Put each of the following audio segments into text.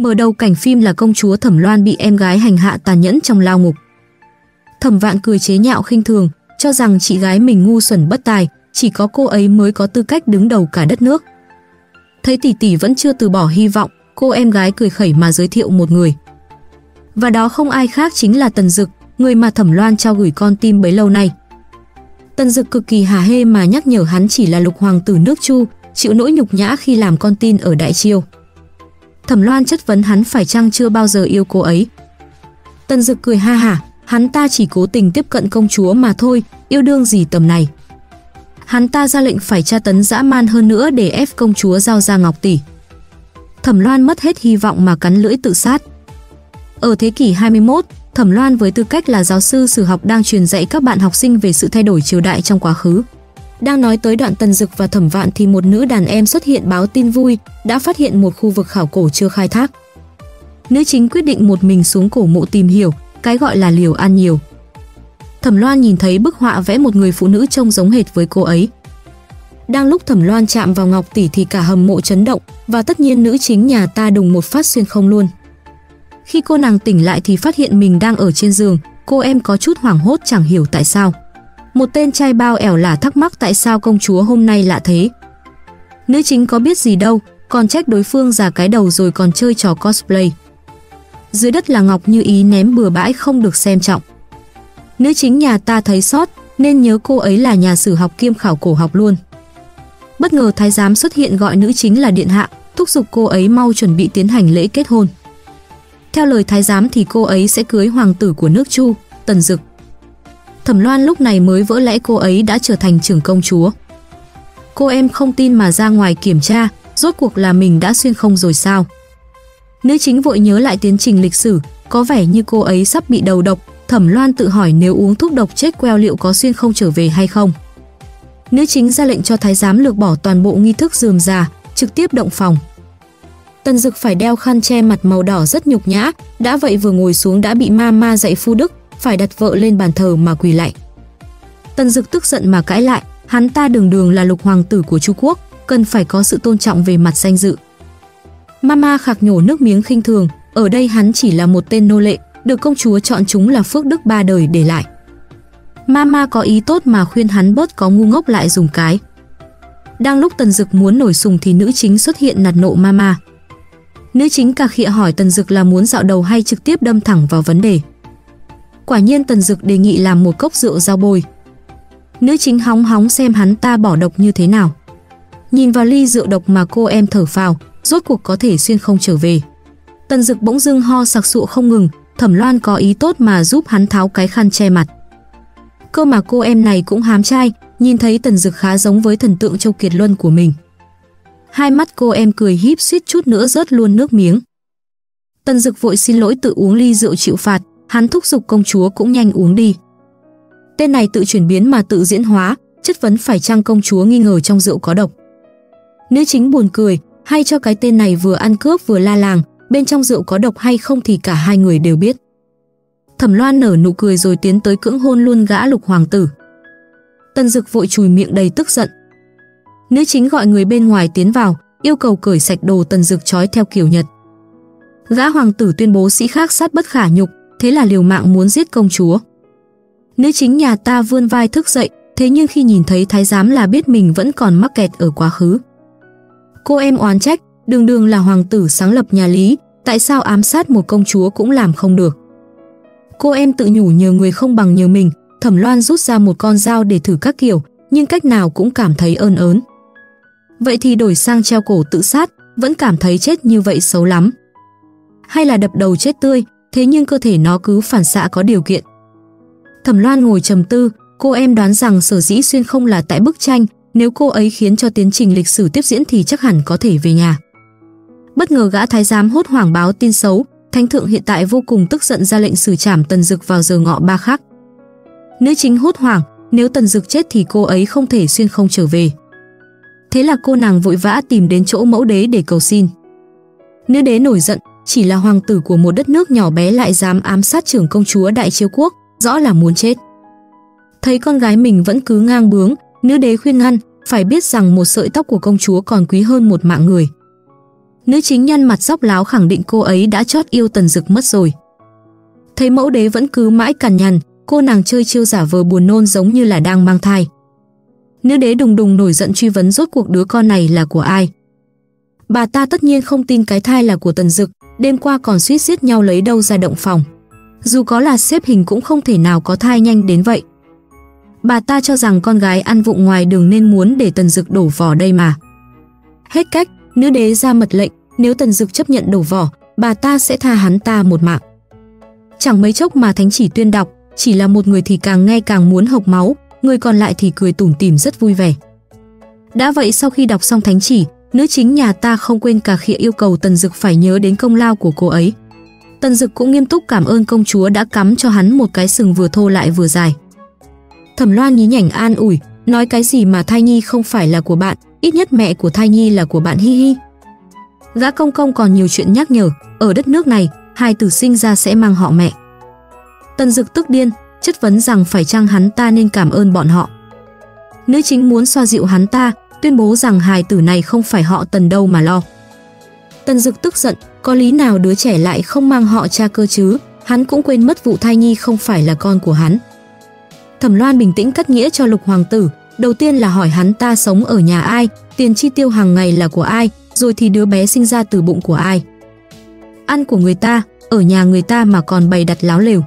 Mở đầu cảnh phim là công chúa Thẩm Loan bị em gái hành hạ tàn nhẫn trong lao ngục. Thẩm Vạn cười chế nhạo khinh thường, cho rằng chị gái mình ngu xuẩn bất tài, chỉ có cô ấy mới có tư cách đứng đầu cả đất nước. Thấy tỷ tỷ vẫn chưa từ bỏ hy vọng, cô em gái cười khẩy mà giới thiệu một người. Và đó không ai khác chính là Tần Dực, người mà Thẩm Loan trao gửi con tim bấy lâu nay. Tần Dực cực kỳ hà hê mà nhắc nhở hắn chỉ là lục hoàng tử nước Chu, chịu nỗi nhục nhã khi làm con tin ở Đại Chiêu. Thẩm Loan chất vấn hắn phải chăng chưa bao giờ yêu cô ấy. Tần Dực cười ha hả, hắn ta chỉ cố tình tiếp cận công chúa mà thôi, yêu đương gì tầm này. Hắn ta ra lệnh phải tra tấn dã man hơn nữa để ép công chúa giao ra Ngọc Tỷ. Thẩm Loan mất hết hy vọng mà cắn lưỡi tự sát. Ở thế kỷ 21, Thẩm Loan với tư cách là giáo sư sử học đang truyền dạy các bạn học sinh về sự thay đổi triều đại trong quá khứ. Đang nói tới đoạn Tần Dực và Thẩm Vạn thì một nữ đàn em xuất hiện báo tin vui, đã phát hiện một khu vực khảo cổ chưa khai thác. Nữ chính quyết định một mình xuống cổ mộ tìm hiểu, cái gọi là liều ăn nhiều. Thẩm Loan nhìn thấy bức họa vẽ một người phụ nữ trông giống hệt với cô ấy. Đang lúc Thẩm Loan chạm vào Ngọc Tỷ thì cả hầm mộ chấn động và tất nhiên nữ chính nhà ta đùng một phát xuyên không luôn. Khi cô nàng tỉnh lại thì phát hiện mình đang ở trên giường, cô em có chút hoảng hốt chẳng hiểu tại sao. Một tên trai bao ẻo lả thắc mắc tại sao công chúa hôm nay lạ thế. Nữ chính có biết gì đâu, còn trách đối phương già cái đầu rồi còn chơi trò cosplay. Dưới đất là Ngọc Như Ý ném bừa bãi không được xem trọng. Nữ chính nhà ta thấy sót nên nhớ cô ấy là nhà sử học kiêm khảo cổ học luôn. Bất ngờ thái giám xuất hiện gọi nữ chính là điện hạ, thúc giục cô ấy mau chuẩn bị tiến hành lễ kết hôn. Theo lời thái giám thì cô ấy sẽ cưới hoàng tử của nước Chu, Tần Dực. Thẩm Loan lúc này mới vỡ lẽ cô ấy đã trở thành trưởng công chúa. Cô em không tin mà ra ngoài kiểm tra, rốt cuộc là mình đã xuyên không rồi sao? Nữ chính vội nhớ lại tiến trình lịch sử, có vẻ như cô ấy sắp bị đầu độc, Thẩm Loan tự hỏi nếu uống thuốc độc chết queo liệu có xuyên không trở về hay không. Nữ chính ra lệnh cho thái giám lược bỏ toàn bộ nghi thức dườm già, trực tiếp động phòng. Tần Dực phải đeo khăn che mặt màu đỏ rất nhục nhã, đã vậy vừa ngồi xuống đã bị ma ma dạy phu đức, phải đặt vợ lên bàn thờ mà quỳ lạy. Tần Dực tức giận mà cãi lại, hắn ta đường đường là lục hoàng tử của Trung Quốc, cần phải có sự tôn trọng về mặt danh dự. Mama khạc nhổ nước miếng khinh thường, ở đây hắn chỉ là một tên nô lệ, được công chúa chọn chúng là phước đức ba đời để lại. Mama có ý tốt mà khuyên hắn bớt có ngu ngốc lại dùng cái. Đang lúc Tần Dực muốn nổi sùng thì nữ chính xuất hiện nạt nộ Mama. Nữ chính cà khịa hỏi Tần Dực là muốn dạo đầu hay trực tiếp đâm thẳng vào vấn đề. Quả nhiên Tần Dực đề nghị làm một cốc rượu rau bồi. Nữ chính hóng hóng xem hắn ta bỏ độc như thế nào. Nhìn vào ly rượu độc mà cô em thở phào, rốt cuộc có thể xuyên không trở về. Tần Dực bỗng dưng ho sặc sụa không ngừng, Thẩm Loan có ý tốt mà giúp hắn tháo cái khăn che mặt. Cơ mà cô em này cũng hám trai, nhìn thấy Tần Dực khá giống với thần tượng Châu Kiệt Luân của mình. Hai mắt cô em cười híp suýt chút nữa rớt luôn nước miếng. Tần Dực vội xin lỗi tự uống ly rượu chịu phạt, hắn thúc giục công chúa cũng nhanh uống đi. Tên này tự chuyển biến mà tự diễn hóa, chất vấn phải chăng công chúa nghi ngờ trong rượu có độc. Nữ chính buồn cười, hay cho cái tên này vừa ăn cướp vừa la làng, bên trong rượu có độc hay không thì cả hai người đều biết. Thẩm Loan nở nụ cười rồi tiến tới cưỡng hôn luôn gã lục hoàng tử. Tần Dực vội chùi miệng đầy tức giận. Nữ chính gọi người bên ngoài tiến vào, yêu cầu cởi sạch đồ Tần Dực trói theo kiểu Nhật. Gã hoàng tử tuyên bố sĩ khác sát bất khả nhục, thế là liều mạng muốn giết công chúa. Nữ chính nhà ta vươn vai thức dậy, thế nhưng khi nhìn thấy thái giám là biết mình vẫn còn mắc kẹt ở quá khứ. Cô em oán trách, đường đường là hoàng tử sáng lập nhà Lý, tại sao ám sát một công chúa cũng làm không được. Cô em tự nhủ nhờ người không bằng nhờ mình, Thẩm Loan rút ra một con dao để thử các kiểu, nhưng cách nào cũng cảm thấy ơn ớn. Vậy thì đổi sang treo cổ tự sát, vẫn cảm thấy chết như vậy xấu lắm. Hay là đập đầu chết tươi, thế nhưng cơ thể nó cứ phản xạ có điều kiện. Thẩm Loan ngồi trầm tư, cô em đoán rằng sở dĩ xuyên không là tại bức tranh, nếu cô ấy khiến cho tiến trình lịch sử tiếp diễn thì chắc hẳn có thể về nhà. Bất ngờ gã thái giám hốt hoảng báo tin xấu, thánh thượng hiện tại vô cùng tức giận ra lệnh xử trảm Tần Dực vào giờ ngọ ba khắc. Nữ chính hốt hoảng, nếu Tần Dực chết thì cô ấy không thể xuyên không trở về. Thế là cô nàng vội vã tìm đến chỗ mẫu đế để cầu xin. Nữ đế nổi giận, chỉ là hoàng tử của một đất nước nhỏ bé lại dám ám sát trưởng công chúa Đại Chiếu Quốc, rõ là muốn chết. Thấy con gái mình vẫn cứ ngang bướng, nữ đế khuyên ngăn, phải biết rằng một sợi tóc của công chúa còn quý hơn một mạng người. Nữ chính nhăn mặt dốc láo khẳng định cô ấy đã chót yêu tần dực mất rồi. Thấy mẫu đế vẫn cứ mãi cằn nhằn, cô nàng chơi chiêu giả vờ buồn nôn giống như là đang mang thai. Nữ đế đùng đùng nổi giận truy vấn rốt cuộc đứa con này là của ai. Bà ta tất nhiên không tin cái thai là của tần dực, đêm qua còn suýt giết nhau lấy đâu ra động phòng. Dù có là xếp hình cũng không thể nào có thai nhanh đến vậy. Bà ta cho rằng con gái ăn vụng ngoài đường nên muốn để tần dực đổ vỏ đây mà. Hết cách, nữ đế ra mật lệnh, nếu tần dực chấp nhận đổ vỏ, bà ta sẽ tha hắn ta một mạng. Chẳng mấy chốc mà thánh chỉ tuyên đọc, chỉ là một người thì càng nghe càng muốn hộc máu, người còn lại thì cười tủm tỉm rất vui vẻ. Đã vậy sau khi đọc xong thánh chỉ, nữ chính nhà ta không quên cả khịa yêu cầu Tần Dực phải nhớ đến công lao của cô ấy. Tần Dực cũng nghiêm túc cảm ơn công chúa đã cắm cho hắn một cái sừng vừa thô lại vừa dài. Thẩm Loan nhí nhảnh an ủi, nói cái gì mà thai nhi không phải là của bạn, ít nhất mẹ của thai nhi là của bạn hi hi. Gã công công còn nhiều chuyện nhắc nhở, ở đất nước này, hai tử sinh ra sẽ mang họ mẹ. Tần Dực tức điên, chất vấn rằng phải chăng hắn ta nên cảm ơn bọn họ. Nữ chính muốn xoa dịu hắn ta, tuyên bố rằng hài tử này không phải họ Tần đâu mà lo. Tần Dực tức giận, có lý nào đứa trẻ lại không mang họ cha cơ chứ, hắn cũng quên mất vụ thai nhi không phải là con của hắn. Thẩm Loan bình tĩnh cắt nghĩa cho Lục Hoàng tử, đầu tiên là hỏi hắn ta sống ở nhà ai, tiền chi tiêu hàng ngày là của ai, rồi thì đứa bé sinh ra từ bụng của ai. Ăn của người ta, ở nhà người ta mà còn bày đặt láo lều.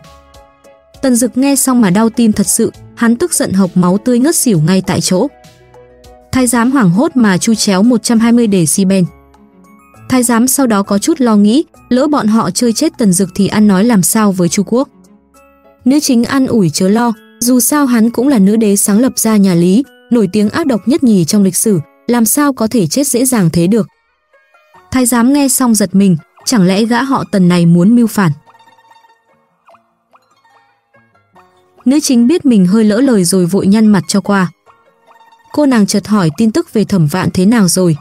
Tần Dực nghe xong mà đau tim thật sự, hắn tức giận hộc máu tươi ngất xỉu ngay tại chỗ. Thái giám hoảng hốt mà chu chéo 120 đề si ben. Thái giám sau đó có chút lo nghĩ, lỡ bọn họ chơi chết Tần Dực thì ăn nói làm sao với Chu Quốc. Nữ chính ăn ủi chớ lo, dù sao hắn cũng là nữ đế sáng lập ra nhà Lý, nổi tiếng ác độc nhất nhì trong lịch sử, làm sao có thể chết dễ dàng thế được. Thái giám nghe xong giật mình, chẳng lẽ gã họ Tần này muốn mưu phản. Nữ chính biết mình hơi lỡ lời rồi vội nhăn mặt cho qua. Cô nàng chợt hỏi tin tức về thẩm vạn thế nào rồi.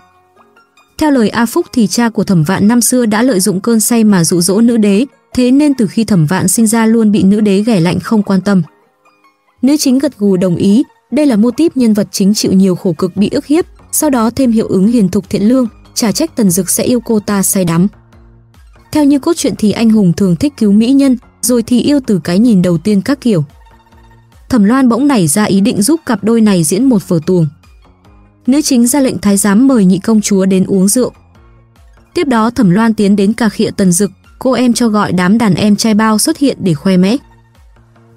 Theo lời A Phúc thì cha của thẩm vạn năm xưa đã lợi dụng cơn say mà dụ dỗ nữ đế, thế nên từ khi thẩm vạn sinh ra luôn bị nữ đế ghẻ lạnh không quan tâm. Nữ chính gật gù đồng ý, đây là mô típ nhân vật chính chịu nhiều khổ cực bị ức hiếp, sau đó thêm hiệu ứng hiền thục thiện lương, trả trách tần dực sẽ yêu cô ta say đắm. Theo như cốt truyện thì anh hùng thường thích cứu mỹ nhân, rồi thì yêu từ cái nhìn đầu tiên các kiểu. Thẩm Loan bỗng nảy ra ý định giúp cặp đôi này diễn một vở tuồng. Nữ chính ra lệnh thái giám mời nhị công chúa đến uống rượu. Tiếp đó Thẩm Loan tiến đến cà khịa tần dực, cô em cho gọi đám đàn em trai bao xuất hiện để khoe mẽ.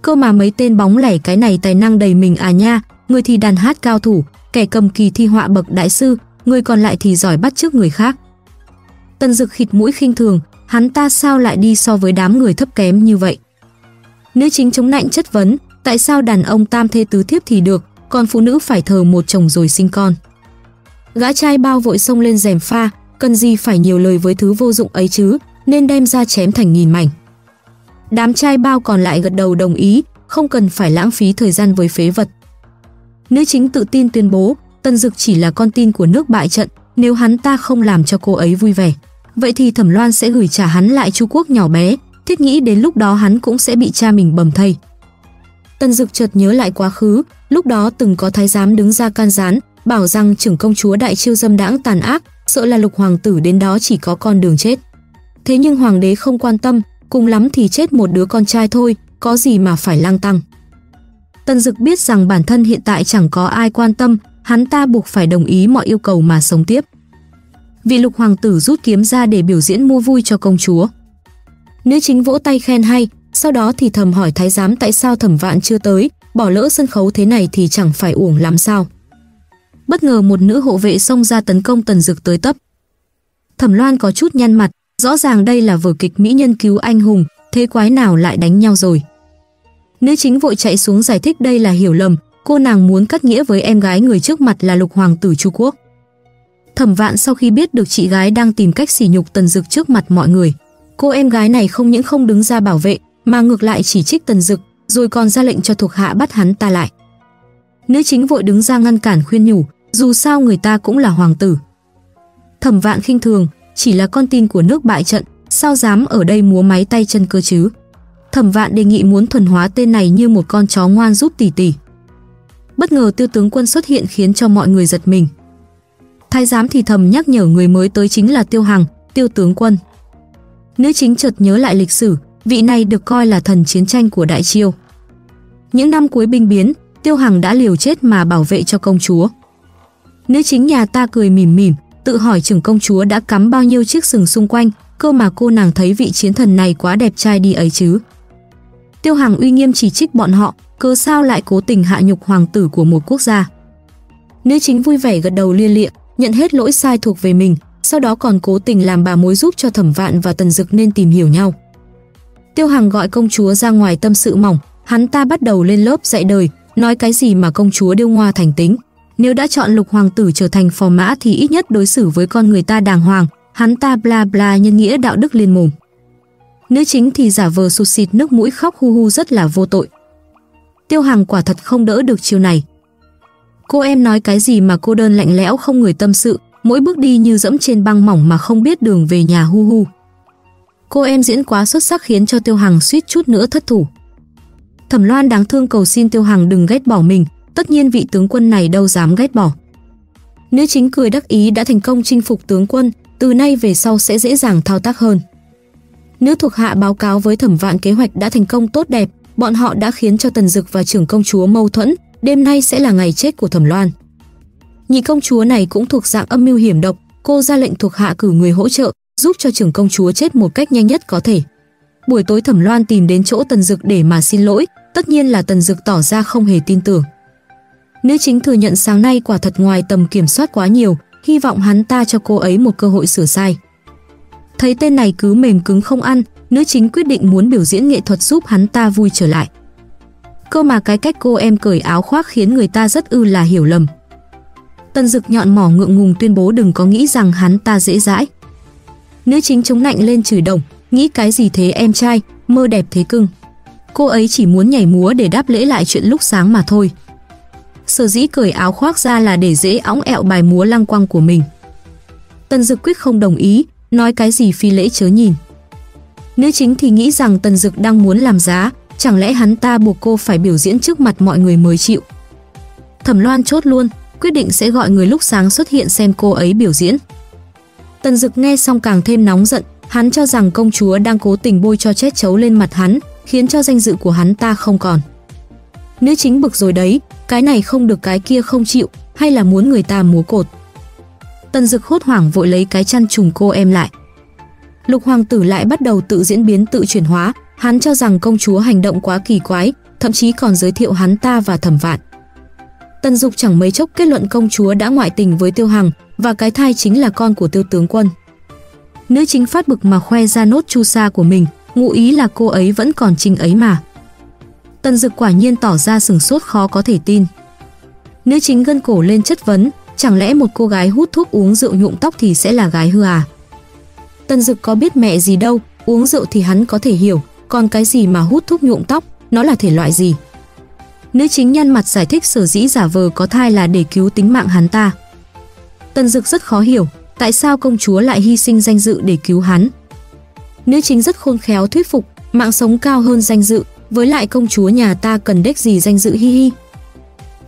Cơ mà mấy tên bóng lẻ cái này tài năng đầy mình à nha, người thì đàn hát cao thủ, kẻ cầm kỳ thi họa bậc đại sư, người còn lại thì giỏi bắt chước người khác. Tần Dực khịt mũi khinh thường, hắn ta sao lại đi so với đám người thấp kém như vậy? Nữ chính chống nạnh chất vấn, tại sao đàn ông tam thê tứ thiếp thì được, còn phụ nữ phải thờ một chồng rồi sinh con? Gã trai bao vội xông lên rèm pha, cần gì phải nhiều lời với thứ vô dụng ấy chứ, nên đem ra chém thành nghìn mảnh. Đám trai bao còn lại gật đầu đồng ý, không cần phải lãng phí thời gian với phế vật. Nữ chính tự tin tuyên bố, Tân Dực chỉ là con tin của nước bại trận, nếu hắn ta không làm cho cô ấy vui vẻ. Vậy thì Thẩm Loan sẽ gửi trả hắn lại Chu Quốc nhỏ bé, thiết nghĩ đến lúc đó hắn cũng sẽ bị cha mình bầm thây. Tân Dực chợt nhớ lại quá khứ, lúc đó từng có thái giám đứng ra can gián, bảo rằng trưởng công chúa đại chiêu dâm đãng tàn ác, sợ là lục hoàng tử đến đó chỉ có con đường chết. Thế nhưng hoàng đế không quan tâm, cùng lắm thì chết một đứa con trai thôi, có gì mà phải lang tăng. Tân Dực biết rằng bản thân hiện tại chẳng có ai quan tâm, hắn ta buộc phải đồng ý mọi yêu cầu mà sống tiếp. Vị lục hoàng tử rút kiếm ra để biểu diễn mua vui cho công chúa. Nữ chính vỗ tay khen hay, sau đó thì thầm hỏi thái giám tại sao thẩm vạn chưa tới, bỏ lỡ sân khấu thế này thì chẳng phải uổng lắm sao. Bất ngờ một nữ hộ vệ xông ra tấn công tần dực tới tấp. Thẩm loan có chút nhăn mặt, rõ ràng đây là vở kịch mỹ nhân cứu anh hùng, thế quái nào lại đánh nhau rồi. Nữ chính vội chạy xuống giải thích đây là hiểu lầm, cô nàng muốn cắt nghĩa với em gái người trước mặt là lục hoàng tử Chu Quốc. Thẩm vạn sau khi biết được chị gái đang tìm cách sỉ nhục tần dực trước mặt mọi người, cô em gái này không những không đứng ra bảo vệ, mà ngược lại chỉ trích tần dực, rồi còn ra lệnh cho thuộc hạ bắt hắn ta lại. Nữ chính vội đứng ra ngăn cản khuyên nhủ, dù sao người ta cũng là hoàng tử. Thẩm vạn khinh thường, chỉ là con tin của nước bại trận, sao dám ở đây múa máy tay chân cơ chứ. Thẩm vạn đề nghị muốn thuần hóa tên này như một con chó ngoan giúp tỷ tỷ. Bất ngờ tiêu tướng quân xuất hiện khiến cho mọi người giật mình. Thái giám thì thầm nhắc nhở người mới tới chính là Tiêu Hằng, Tiêu tướng quân. Nữ chính chợt nhớ lại lịch sử, vị này được coi là thần chiến tranh của Đại Chiêu. Những năm cuối binh biến, Tiêu Hằng đã liều chết mà bảo vệ cho công chúa. Nữ chính nhà ta cười mỉm mỉm, tự hỏi trưởng công chúa đã cắm bao nhiêu chiếc sừng xung quanh, cơ mà cô nàng thấy vị chiến thần này quá đẹp trai đi ấy chứ. Tiêu Hằng uy nghiêm chỉ trích bọn họ, cơ sao lại cố tình hạ nhục hoàng tử của một quốc gia. Nữ chính vui vẻ gật đầu liên lịa, nhận hết lỗi sai thuộc về mình, sau đó còn cố tình làm bà mối giúp cho Thẩm Vạn và Tần Dực nên tìm hiểu nhau. Tiêu Hằng gọi công chúa ra ngoài tâm sự mỏng, hắn ta bắt đầu lên lớp dạy đời, nói cái gì mà công chúa điêu ngoa thành tính. Nếu đã chọn lục hoàng tử trở thành phò mã thì ít nhất đối xử với con người ta đàng hoàng, hắn ta bla bla nhân nghĩa đạo đức liên mồm. Nữ chính thì giả vờ sụt xịt nước mũi khóc hu hu rất là vô tội. Tiêu Hằng quả thật không đỡ được chiều này. Cô em nói cái gì mà cô đơn lạnh lẽo không người tâm sự, mỗi bước đi như dẫm trên băng mỏng mà không biết đường về nhà hu hu. Cô em diễn quá xuất sắc khiến cho Tiêu Hằng suýt chút nữa thất thủ. Thẩm Loan đáng thương cầu xin Tiêu Hằng đừng ghét bỏ mình, tất nhiên vị tướng quân này đâu dám ghét bỏ. Nữ chính cười đắc ý đã thành công chinh phục tướng quân, từ nay về sau sẽ dễ dàng thao tác hơn. Nữ thuộc hạ báo cáo với thẩm vạn kế hoạch đã thành công tốt đẹp, bọn họ đã khiến cho Tần Dực và trưởng công chúa mâu thuẫn, đêm nay sẽ là ngày chết của Thẩm Loan. Nhị công chúa này cũng thuộc dạng âm mưu hiểm độc, cô ra lệnh thuộc hạ cử người hỗ trợ, giúp cho trưởng công chúa chết một cách nhanh nhất có thể. Buổi tối Thẩm Loan tìm đến chỗ Tần Dực để mà xin lỗi, tất nhiên là Tần Dực tỏ ra không hề tin tưởng. Nữ chính thừa nhận sáng nay quả thật ngoài tầm kiểm soát quá nhiều, hy vọng hắn ta cho cô ấy một cơ hội sửa sai. Thấy tên này cứ mềm cứng không ăn, nữ chính quyết định muốn biểu diễn nghệ thuật giúp hắn ta vui trở lại. Cơ mà cái cách cô em cởi áo khoác khiến người ta rất ư là hiểu lầm. Tần Dực nhọn mỏ ngượng ngùng tuyên bố đừng có nghĩ rằng hắn ta dễ dãi. Nữ chính chống nạnh lên chửi đồng, nghĩ cái gì thế em trai, mơ đẹp thế cưng. Cô ấy chỉ muốn nhảy múa để đáp lễ lại chuyện lúc sáng mà thôi. Sở dĩ cởi áo khoác ra là để dễ óng ẹo bài múa lăng quăng của mình. Tần Dực quyết không đồng ý, nói cái gì phi lễ chớ nhìn. Nữ chính thì nghĩ rằng Tần Dực đang muốn làm giá, chẳng lẽ hắn ta buộc cô phải biểu diễn trước mặt mọi người mới chịu. Thẩm Loan chốt luôn, quyết định sẽ gọi người lúc sáng xuất hiện xem cô ấy biểu diễn. Tần Dực nghe xong càng thêm nóng giận, hắn cho rằng công chúa đang cố tình bôi cho chết chấu lên mặt hắn, khiến cho danh dự của hắn ta không còn. Nữ chính bực rồi đấy, cái này không được cái kia không chịu, hay là muốn người ta múa cột. Tần Dực hốt hoảng vội lấy cái chăn trùng cô em lại. Lục hoàng tử lại bắt đầu tự diễn biến tự chuyển hóa, hắn cho rằng công chúa hành động quá kỳ quái, thậm chí còn giới thiệu hắn ta và thẩm vạn. Tần Dục chẳng mấy chốc kết luận công chúa đã ngoại tình với Tiêu Hằng và cái thai chính là con của Tiêu tướng quân. Nữ chính phát bực mà khoe ra nốt chu sa của mình, ngụ ý là cô ấy vẫn còn trinh ấy mà. Tần Dực quả nhiên tỏ ra sừng sốt khó có thể tin. Nữ chính gân cổ lên chất vấn, chẳng lẽ một cô gái hút thuốc uống rượu nhuộm tóc thì sẽ là gái hư à? Tần Dực có biết mẹ gì đâu, uống rượu thì hắn có thể hiểu, còn cái gì mà hút thuốc nhuộm tóc, nó là thể loại gì? Nữ chính nhăn mặt giải thích sở dĩ giả vờ có thai là để cứu tính mạng hắn ta. Tần Dực rất khó hiểu, tại sao công chúa lại hy sinh danh dự để cứu hắn. Nữ chính rất khôn khéo thuyết phục, mạng sống cao hơn danh dự, với lại công chúa nhà ta cần đếch gì danh dự hi hi.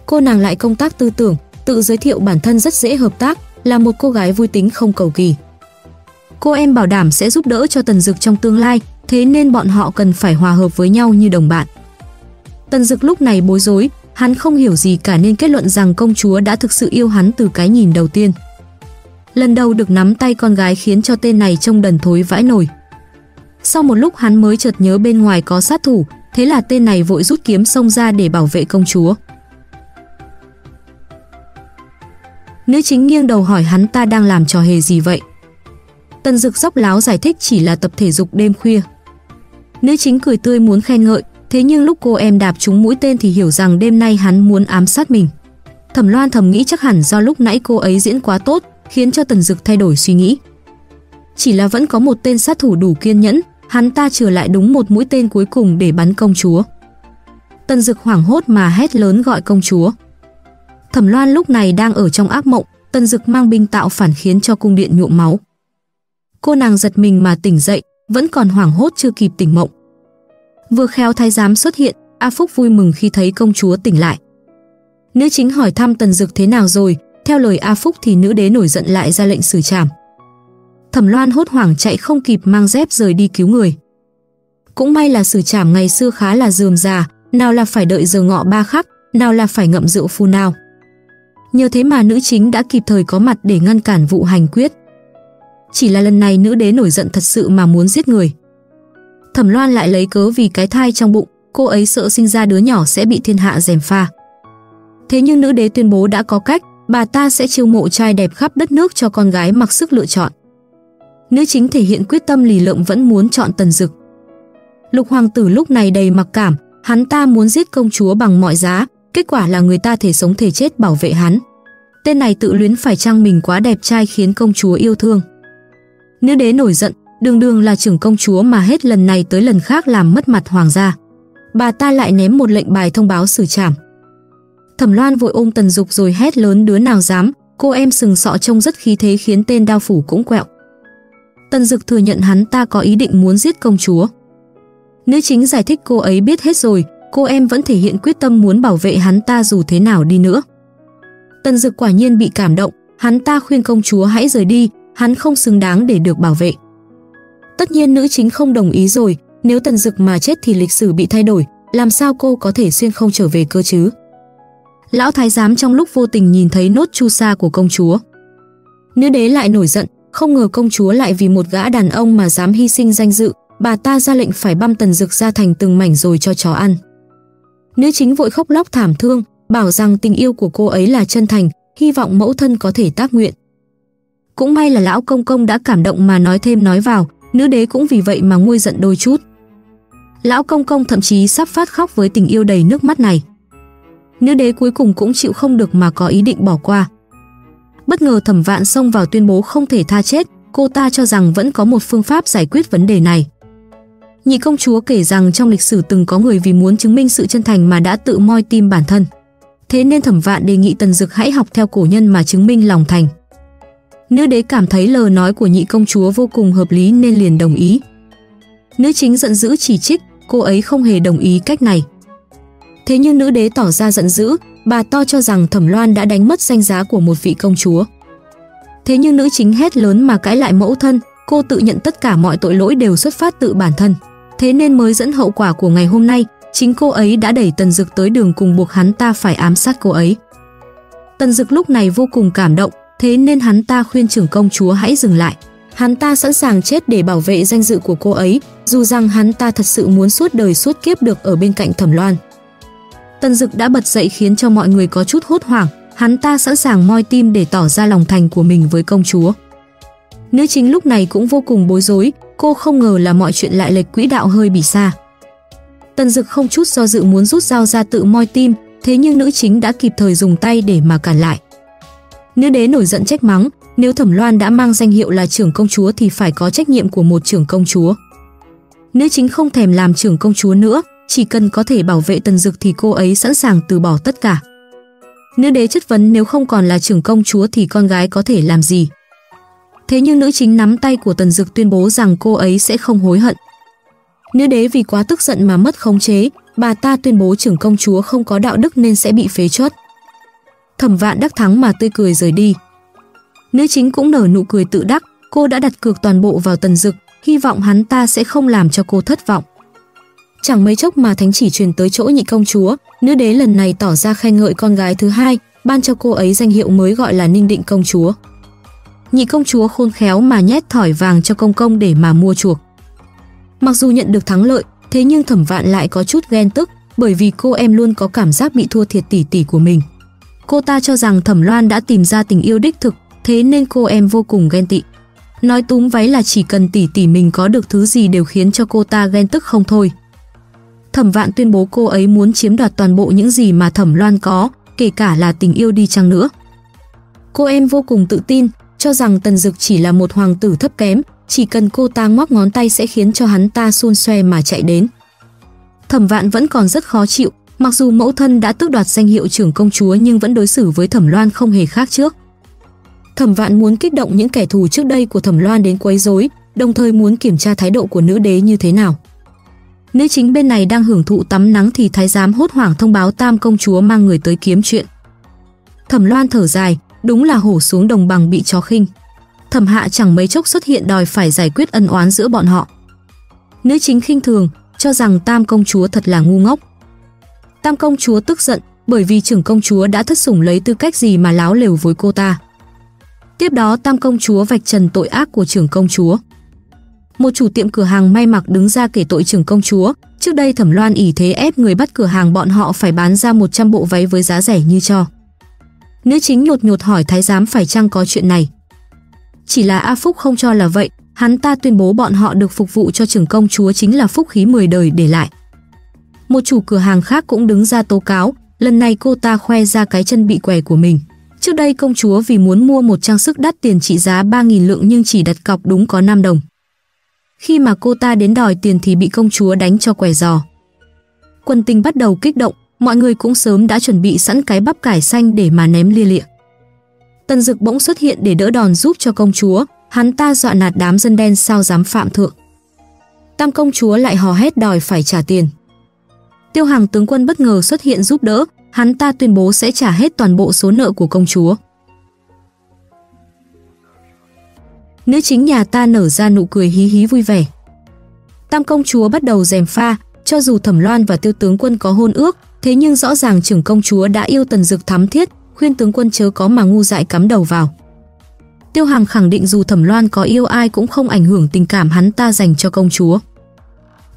Cô nàng lại công tác tư tưởng, tự giới thiệu bản thân rất dễ hợp tác, là một cô gái vui tính không cầu kỳ. Cô em bảo đảm sẽ giúp đỡ cho Tần Dực trong tương lai, thế nên bọn họ cần phải hòa hợp với nhau như đồng bạn. Tần Dực lúc này bối rối, hắn không hiểu gì cả nên kết luận rằng công chúa đã thực sự yêu hắn từ cái nhìn đầu tiên. Lần đầu được nắm tay con gái khiến cho tên này trông đần thối vãi nổi. Sau một lúc hắn mới chợt nhớ bên ngoài có sát thủ, thế là tên này vội rút kiếm xông ra để bảo vệ công chúa. Nữ chính nghiêng đầu hỏi hắn ta đang làm trò hề gì vậy. Tần Dực dốc láo giải thích chỉ là tập thể dục đêm khuya. Nữ chính cười tươi muốn khen ngợi, thế nhưng lúc cô em đạp trúng mũi tên thì hiểu rằng đêm nay hắn muốn ám sát mình. Thẩm Loan thầm nghĩ chắc hẳn do lúc nãy cô ấy diễn quá tốt, khiến cho Tần Dực thay đổi suy nghĩ. Chỉ là vẫn có một tên sát thủ đủ kiên nhẫn, hắn ta trở lại đúng một mũi tên cuối cùng để bắn công chúa. Tần Dực hoảng hốt mà hét lớn gọi công chúa. Thẩm Loan lúc này đang ở trong ác mộng, Tần Dực mang binh tạo phản khiến cho cung điện nhuộm máu. Cô nàng giật mình mà tỉnh dậy, vẫn còn hoảng hốt chưa kịp tỉnh mộng. Vừa khéo thái giám xuất hiện, A Phúc vui mừng khi thấy công chúa tỉnh lại. Nữ chính hỏi thăm Tần Dực thế nào rồi, theo lời A Phúc thì nữ đế nổi giận lại ra lệnh xử trảm. Thẩm Loan hốt hoảng chạy không kịp mang dép rời đi cứu người. Cũng may là xử trảm ngày xưa khá là dườm già, nào là phải đợi giờ ngọ ba khắc, nào là phải ngậm rượu phù nào. Nhờ thế mà nữ chính đã kịp thời có mặt để ngăn cản vụ hành quyết. Chỉ là lần này nữ đế nổi giận thật sự mà muốn giết người. Thẩm Loan lại lấy cớ vì cái thai trong bụng, cô ấy sợ sinh ra đứa nhỏ sẽ bị thiên hạ dèm pha. Thế nhưng nữ đế tuyên bố đã có cách, bà ta sẽ chiêu mộ trai đẹp khắp đất nước cho con gái mặc sức lựa chọn. Nữ chính thể hiện quyết tâm lì lợm vẫn muốn chọn tần dực. Lục hoàng tử lúc này đầy mặc cảm, hắn ta muốn giết công chúa bằng mọi giá, kết quả là người ta thể sống thể chết bảo vệ hắn. Tên này tự luyến phải chăng mình quá đẹp trai khiến công chúa yêu thương. Nữ đế nổi giận, đường đường là trưởng công chúa mà hết lần này tới lần khác làm mất mặt hoàng gia. Bà ta lại ném một lệnh bài thông báo xử trảm. Thẩm Loan vội ôm Tần Dục rồi hét lớn đứa nào dám, cô em sừng sọ trông rất khí thế khiến tên đao phủ cũng quẹo. Tần Dực thừa nhận hắn ta có ý định muốn giết công chúa. Nữ chính giải thích cô ấy biết hết rồi, cô em vẫn thể hiện quyết tâm muốn bảo vệ hắn ta dù thế nào đi nữa. Tần Dực quả nhiên bị cảm động, hắn ta khuyên công chúa hãy rời đi, hắn không xứng đáng để được bảo vệ. Tất nhiên nữ chính không đồng ý rồi, nếu Tần Dực mà chết thì lịch sử bị thay đổi, làm sao cô có thể xuyên không trở về cơ chứ? Lão thái giám trong lúc vô tình nhìn thấy nốt chu sa của công chúa. Nữ đế lại nổi giận, không ngờ công chúa lại vì một gã đàn ông mà dám hy sinh danh dự, bà ta ra lệnh phải băm Tần Dực ra thành từng mảnh rồi cho chó ăn. Nữ chính vội khóc lóc thảm thương, bảo rằng tình yêu của cô ấy là chân thành, hy vọng mẫu thân có thể tác nguyện. Cũng may là lão công công đã cảm động mà nói thêm nói vào, nữ đế cũng vì vậy mà nguôi giận đôi chút. Lão công công thậm chí sắp phát khóc với tình yêu đầy nước mắt này. Nữ đế cuối cùng cũng chịu không được mà có ý định bỏ qua. Bất ngờ thẩm vạn xông vào tuyên bố không thể tha chết, cô ta cho rằng vẫn có một phương pháp giải quyết vấn đề này. Nhị công chúa kể rằng trong lịch sử từng có người vì muốn chứng minh sự chân thành mà đã tự moi tim bản thân. Thế nên thẩm vạn đề nghị tần dực hãy học theo cổ nhân mà chứng minh lòng thành. Nữ đế cảm thấy lời nói của nhị công chúa vô cùng hợp lý nên liền đồng ý. Nữ chính giận dữ chỉ trích, cô ấy không hề đồng ý cách này. Thế nhưng nữ đế tỏ ra giận dữ, bà to cho rằng Thẩm Loan đã đánh mất danh giá của một vị công chúa. Thế nhưng nữ chính hét lớn mà cãi lại mẫu thân, cô tự nhận tất cả mọi tội lỗi đều xuất phát tự bản thân. Thế nên mới dẫn hậu quả của ngày hôm nay, chính cô ấy đã đẩy Tần Dực tới đường cùng buộc hắn ta phải ám sát cô ấy. Tần Dực lúc này vô cùng cảm động, thế nên hắn ta khuyên trưởng công chúa hãy dừng lại. Hắn ta sẵn sàng chết để bảo vệ danh dự của cô ấy, dù rằng hắn ta thật sự muốn suốt đời suốt kiếp được ở bên cạnh Thẩm Loan. Tần Dực đã bật dậy khiến cho mọi người có chút hốt hoảng, hắn ta sẵn sàng moi tim để tỏ ra lòng thành của mình với công chúa. Nữ chính lúc này cũng vô cùng bối rối, cô không ngờ là mọi chuyện lại lệch quỹ đạo hơi bị xa. Tần Dực không chút do dự muốn rút dao ra tự moi tim, thế nhưng nữ chính đã kịp thời dùng tay để mà cản lại. Nữ đế nổi giận trách mắng, nếu Thẩm Loan đã mang danh hiệu là trưởng công chúa thì phải có trách nhiệm của một trưởng công chúa. Nữ chính không thèm làm trưởng công chúa nữa, chỉ cần có thể bảo vệ Tần Dực thì cô ấy sẵn sàng từ bỏ tất cả. Nữ đế chất vấn nếu không còn là trưởng công chúa thì con gái có thể làm gì. Thế nhưng nữ chính nắm tay của Tần Dực tuyên bố rằng cô ấy sẽ không hối hận. Nữ đế vì quá tức giận mà mất khống chế, bà ta tuyên bố trưởng công chúa không có đạo đức nên sẽ bị phế chốt. Thẩm vạn đắc thắng mà tươi cười rời đi. Nữ chính cũng nở nụ cười tự đắc, cô đã đặt cược toàn bộ vào Tần Dực, hy vọng hắn ta sẽ không làm cho cô thất vọng. Chẳng mấy chốc mà thánh chỉ truyền tới chỗ nhị công chúa, nữ đế lần này tỏ ra khen ngợi con gái thứ hai, ban cho cô ấy danh hiệu mới gọi là Ninh Định công chúa. Nhị công chúa khôn khéo mà nhét thỏi vàng cho công công để mà mua chuộc. Mặc dù nhận được thắng lợi, thế nhưng thẩm vạn lại có chút ghen tức, bởi vì cô em luôn có cảm giác bị thua thiệt tỷ tỷ của mình. Cô ta cho rằng thẩm loan đã tìm ra tình yêu đích thực, thế nên cô em vô cùng ghen tị. Nói túm váy là chỉ cần tỷ tỷ mình có được thứ gì đều khiến cho cô ta ghen tức không thôi. Thẩm Vạn tuyên bố cô ấy muốn chiếm đoạt toàn bộ những gì mà Thẩm Loan có, kể cả là tình yêu đi chăng nữa. Cô em vô cùng tự tin, cho rằng Tần Dực chỉ là một hoàng tử thấp kém, chỉ cần cô ta ngoắc ngón tay sẽ khiến cho hắn ta xôn xoe mà chạy đến. Thẩm Vạn vẫn còn rất khó chịu, mặc dù mẫu thân đã tước đoạt danh hiệu trưởng công chúa nhưng vẫn đối xử với Thẩm Loan không hề khác trước. Thẩm Vạn muốn kích động những kẻ thù trước đây của Thẩm Loan đến quấy rối, đồng thời muốn kiểm tra thái độ của nữ đế như thế nào. Nữ chính bên này đang hưởng thụ tắm nắng thì thái giám hốt hoảng thông báo tam công chúa mang người tới kiếm chuyện. Thẩm Loan thở dài, đúng là hổ xuống đồng bằng bị chó khinh. Thẩm Hạ chẳng mấy chốc xuất hiện đòi phải giải quyết ân oán giữa bọn họ. Nữ chính khinh thường, cho rằng Tam công chúa thật là ngu ngốc. Tam công chúa tức giận, bởi vì trưởng công chúa đã thất sủng lấy tư cách gì mà láo lều với cô ta. Tiếp đó Tam công chúa vạch trần tội ác của trưởng công chúa. Một chủ tiệm cửa hàng may mặc đứng ra kể tội trưởng công chúa, trước đây Thẩm Loan ỷ thế ép người bắt cửa hàng bọn họ phải bán ra 100 bộ váy với giá rẻ như cho. Nữ chính nhột nhột hỏi thái giám phải chăng có chuyện này. Chỉ là A Phúc không cho là vậy, hắn ta tuyên bố bọn họ được phục vụ cho trưởng công chúa chính là phúc khí 10 đời để lại. Một chủ cửa hàng khác cũng đứng ra tố cáo, lần này cô ta khoe ra cái chân bị què của mình. Trước đây công chúa vì muốn mua một trang sức đắt tiền trị giá 3.000 lượng nhưng chỉ đặt cọc đúng có 5 đồng. Khi mà cô ta đến đòi tiền thì bị công chúa đánh cho què giò. Quân tình bắt đầu kích động, mọi người cũng sớm đã chuẩn bị sẵn cái bắp cải xanh để mà ném lia lịa. Tần Dực bỗng xuất hiện để đỡ đòn giúp cho công chúa, hắn ta dọa nạt đám dân đen sao dám phạm thượng. Tam công chúa lại hò hét đòi phải trả tiền. Tiêu hàng tướng quân bất ngờ xuất hiện giúp đỡ, hắn ta tuyên bố sẽ trả hết toàn bộ số nợ của công chúa. Nữ chính nhà ta nở ra nụ cười hí hí vui vẻ. Tam công chúa bắt đầu dèm pha, cho dù Thẩm Loan và Tiêu tướng quân có hôn ước, thế nhưng rõ ràng trưởng công chúa đã yêu Tần Dực thắm thiết, khuyên tướng quân chớ có mà ngu dại cắm đầu vào. Tiêu Hằng khẳng định dù Thẩm Loan có yêu ai cũng không ảnh hưởng tình cảm hắn ta dành cho công chúa.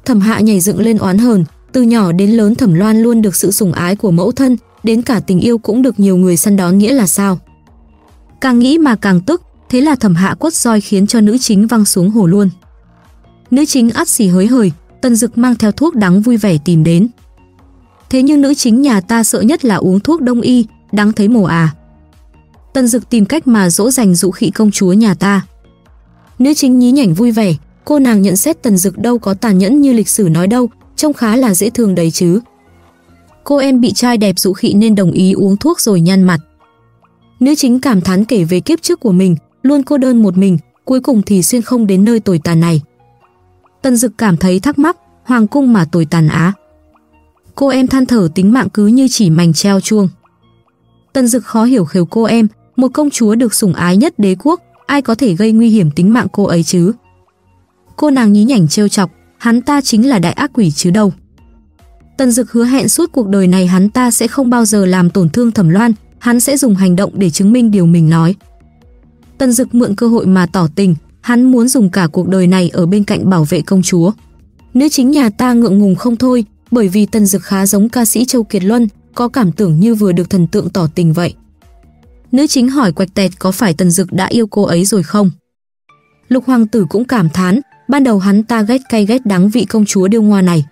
Thẩm Hạ nhảy dựng lên oán hờn, từ nhỏ đến lớn Thẩm Loan luôn được sự sủng ái của mẫu thân, đến cả tình yêu cũng được nhiều người săn đón nghĩa là sao? Càng nghĩ mà càng tức, thế là Thẩm Hạ quất roi khiến cho nữ chính văng xuống hồ luôn. Nữ chính ắt xì hới hời, Tần Dực mang theo thuốc đắng vui vẻ tìm đến. Thế nhưng nữ chính nhà ta sợ nhất là uống thuốc đông y, đáng thấy mồ à. Tần Dực tìm cách mà dỗ dành dụ khị công chúa nhà ta. Nữ chính nhí nhảnh vui vẻ, cô nàng nhận xét Tần Dực đâu có tàn nhẫn như lịch sử nói đâu, trông khá là dễ thương đấy chứ. Cô em bị trai đẹp dụ khị nên đồng ý uống thuốc rồi nhăn mặt. Nữ chính cảm thán kể về kiếp trước của mình, luôn cô đơn một mình, cuối cùng thì xuyên không đến nơi tồi tàn này. Tần Dực cảm thấy thắc mắc, hoàng cung mà tồi tàn á. Cô em than thở tính mạng cứ như chỉ mảnh treo chuông. Tần Dực khó hiểu khều cô em, một công chúa được sủng ái nhất đế quốc, ai có thể gây nguy hiểm tính mạng cô ấy chứ? Cô nàng nhí nhảnh trêu chọc, hắn ta chính là đại ác quỷ chứ đâu. Tần Dực hứa hẹn suốt cuộc đời này hắn ta sẽ không bao giờ làm tổn thương Thẩm Loan, hắn sẽ dùng hành động để chứng minh điều mình nói. Tần Dực mượn cơ hội mà tỏ tình, hắn muốn dùng cả cuộc đời này ở bên cạnh bảo vệ công chúa. Nữ chính nhà ta ngượng ngùng không thôi, bởi vì Tần Dực khá giống ca sĩ Châu Kiệt Luân, có cảm tưởng như vừa được thần tượng tỏ tình vậy. Nữ chính hỏi quạch tẹt có phải Tần Dực đã yêu cô ấy rồi không? Lục hoàng tử cũng cảm thán, ban đầu hắn ta ghét cay ghét đắng vị công chúa điêu ngoa này.